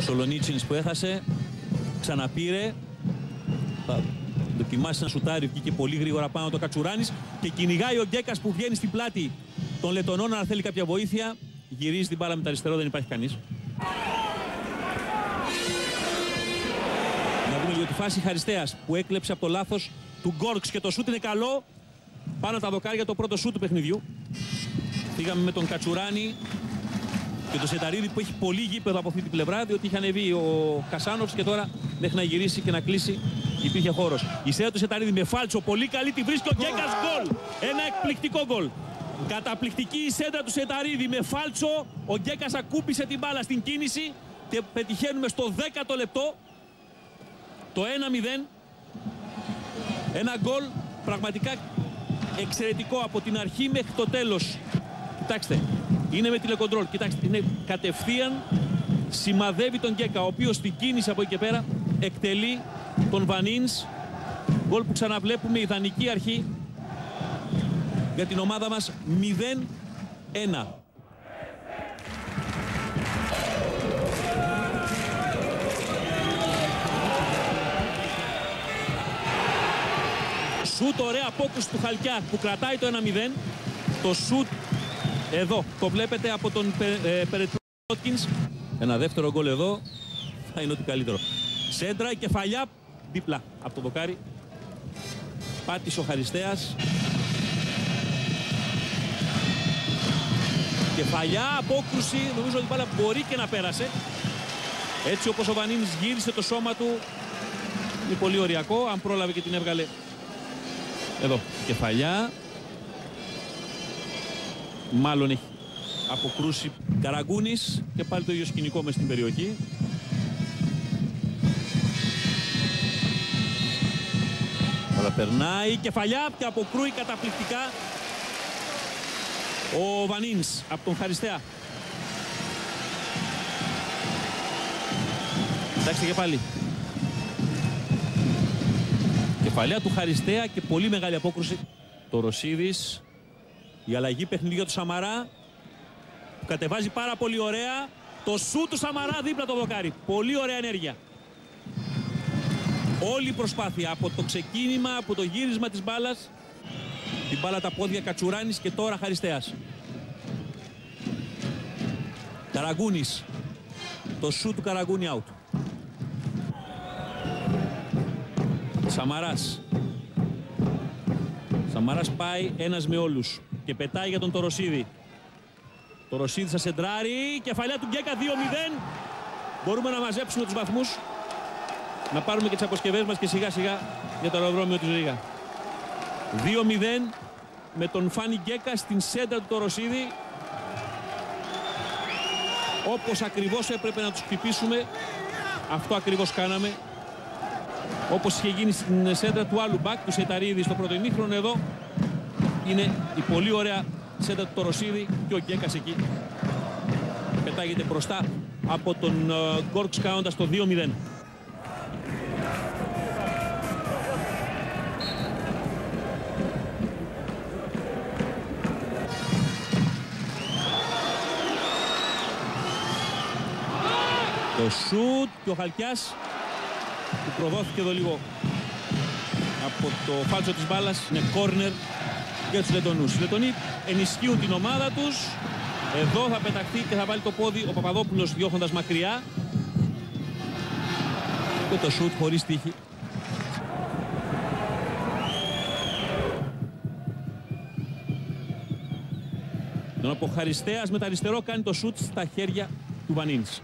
Σολονίτσινς που έχασε. Ξαναπήρε. Θα δοκιμάσει να σουτάρει. Βγήκε πολύ γρήγορα πάνω το Κατσουράνης. Και κυνηγάει ο Γκέκας που βγαίνει στην πλάτη των Λετωνών. Αν θέλει κάποια βοήθεια. Γυρίζει την μπάλα με τα αριστερό. Δεν υπάρχει κανείς. Να δούμε λίγο τη φάση Χαριστέας που έκλεψε από το λάθος του Γκόρξ και το σούτ είναι καλό. Πάνω τα δοκάρια το πρώτο σούτ του παιχνιδιού. Πήγαμε με τον Κατσουράνη και το Σεταρίδη που έχει πολύ γήπεδο από αυτή την πλευρά διότι είχε ανεβεί ο Κασάνοφς και τώρα μέχρι να γυρίσει και να κλείσει υπήρχε χώρος. Η σέντρα του Σεταρίδη με φάλτσο πολύ καλή τη βρίσκει ο Γκέγκας γκολ. Ένα εκπληκτικό γκολ. Καταπληκτική η σέντρα του Σεταρίδη με φάλτσο. Ο Γκέκας ακούπησε την μπάλα στην κίνηση και πετυχαίνουμε στο 10ο λεπτό το 1-0. Ένα γκολ πραγματικά εξαιρετικό από την αρχή μέχρι το τέλος. Κοιτάξτε, είναι με τηλεκοντρόλ. Κοιτάξτε, είναι κατευθείαν σημαδεύει τον Γκέκα, ο οποίος στην κίνηση από εκεί και πέρα εκτελεί τον Βανίνς. Γκολ που ξαναβλέπουμε ιδανική αρχή για την ομάδα μας 0-1. Σουτ ωραία απόκριση του Χαλκιά που κρατάει το 1-0. Το σουτ εδώ το βλέπετε από τον Περετρόκινς. Ένα δεύτερο γκολ εδώ θα είναι ό,τι καλύτερο. Σέντρα η κεφαλιά δίπλα από το δοκάρι. Πάτησε ο Χαριστέας. Κεφαλιά, απόκρουση. Νομίζω ότι η μπάλα μπορεί και να πέρασε. Έτσι όπως ο Βανίνης γύρισε το σώμα του είναι πολύ ωριακό. Αν πρόλαβε και την έβγαλε εδώ, κεφαλιά. Μάλλον έχει αποκρούσει Καραγκούνης και πάλι το ίδιο σκηνικό μες στην περιοχή. Αλλά περνάει κεφαλιά και αποκρούει καταπληκτικά ο Βανίνς από τον Χαριστέα. Εντάξει και πάλι. Κεφαλαία του Χαριστέα και πολύ μεγάλη απόκρουση. Το Ρωσίδης. Η αλλαγή παιχνίδια του Σαμαρά. Που κατεβάζει πάρα πολύ ωραία. Το σου του Σαμαρά δίπλα το δοκάρι. Πολύ ωραία ενέργεια. Όλη η προσπάθεια από το ξεκίνημα, από το γύρισμα της μπάλας. Την μπάλα τα πόδια Κατσουράνης και τώρα Χαριστέας. Καραγκούνης. Το σου του Καραγκούνη out. Σαμαράς. Σαμαράς πάει ένας με όλους και πετάει για τον Τοροσίδη. Τοροσίδη θα σεντράρει, κεφαλιά του Γκέκα 2-0. Μπορούμε να μαζέψουμε τους βαθμούς, να πάρουμε και τις αποσκευές μας και σιγά σιγά για το αεροδρόμιο της Ρίγα. 2-0 με τον Φάνη Γκέκα στην σέντρα του Τοροσίδη. Όπως ακριβώς έπρεπε να τους χτυπήσουμε, αυτό ακριβώς κάναμε όπως είχε γίνει στην σέντρα του άλλου μπακ του Σεταρίδη στο πρώτο ημίχρονο εδώ είναι η πολύ ωραία σέντρα του Τοροσίδη και ο Γκέκας εκεί πετάγεται μπροστά από τον Γκόρξ κάνοντας το 2-0. Το σουτ και ο Χαλκιάς που προδόθηκε εδώ λίγο από το φάλτσο της μπάλας είναι κόρνερ για τους Λετωνούς. Οι Λετωνοί ενισχύουν την ομάδα τους. Εδώ θα πεταχθεί και θα βάλει το πόδι ο Παπαδόπουλος διώχνοντας μακριά. Και το σουτ χωρίς τύχη. Τον αποχαριστέας με τα αριστερό κάνει το σουτ στα χέρια του Βανίνης.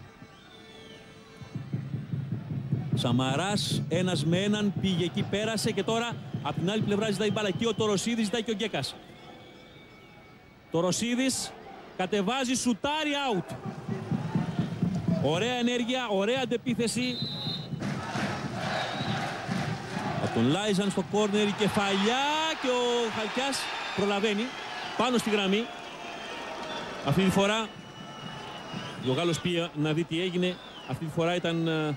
Σαμαράς ένας με έναν πήγε εκεί, πέρασε και τώρα από την άλλη πλευρά ζητάει μπάλα και ο Τοροσίδης ζητάει και ο Γκέκας. Τοροσίδης κατεβάζει σουτάρι out. Ωραία ενέργεια, ωραία αντεπίθεση. Από τον Λάιζαν στο κόρνερ η κεφαλιά και ο Χαλκιάς προλαβαίνει πάνω στη γραμμή. Αυτή τη φορά ο Γάλλος πήγε να δει τι έγινε. Αυτή τη φορά ήταν ε,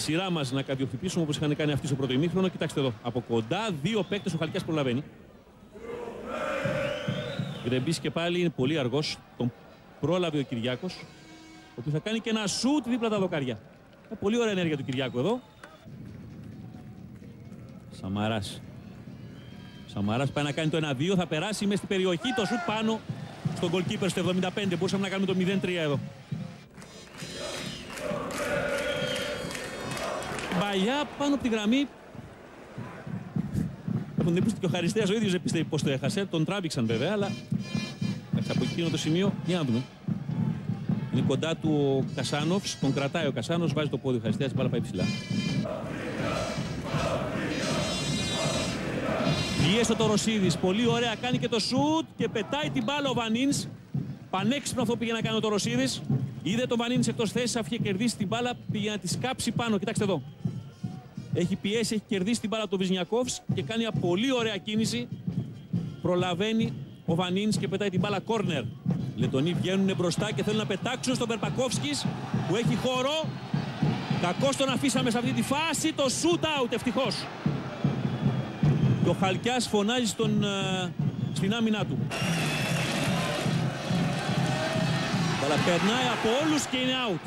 σειρά μας να κατιοχτυπήσουμε όπως είχαν κάνει αυτοί στο πρώτο ημίχρονο. Κοιτάξτε εδώ. Από κοντά δύο παίκτες ο Χαλκιάς προλαβαίνει. Γκρεμπή και πάλι είναι πολύ αργός. Τον πρόλαβε ο Κυριάκος. ο οποίος θα κάνει και ένα σουτ δίπλα τα δοκάρια. Ε, πολύ ωραία ενέργεια του Κυριάκου εδώ. Σαμαράς. Σαμαράς πάει να κάνει το 1-2, θα περάσει μέσα στην περιοχή, το σουτ πάνω στον goalkeeper στο 75. Μπορούσαμε να κάνουμε το 0-3 εδώ. Μπαλιά πάνω από τη γραμμή. Έχουν εντύπωση και ο Χαριστέας ο ίδιος δεν πιστεύει πώς το έχασε. Τον τράβηξαν βέβαια, αλλά από εκείνο το σημείο, για να δούμε. Είναι κοντά του ο Κασάνοφς, τον κρατάει ο Κασάνοφς, βάζει το πόδι ο Χαριστέας, η μπάλα πάει ψηλά. Πιέσε το Ρωσίδης, πολύ ωραία, κάνει και το σουτ και πετάει την μπάλα ο Βανίνς. Πανέξυπνο αυτό πήγε να κάνει ο Ρωσίδης. Είδε τον Βανίνς εκτός θέσης, αφού είχε κερδίσει την μπάλα, πήγε να τη σκάψει πάνω. Κοιτάξτε εδώ. Έχει πιέσει, έχει κερδίσει την μπάλα του Βυζνιακόφς και κάνει μια πολύ ωραία κίνηση. Προλαβαίνει ο Βανίνς και πετάει την μπάλα κόρνερ. Λετονοί βγαίνουν μπροστά και θέλουν να πετάξουν στον Περπακόφσκης που έχει χώρο. Κακώς τον αφήσαμε σε αυτή τη φάση. Το shoot out ευτυχώς. Και ο Χαλκιάς φωνάζει στον, ε, στην άμυνά του. Αλλά περνάει από όλους και είναι out.